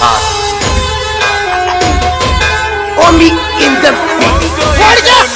ah only in the mix.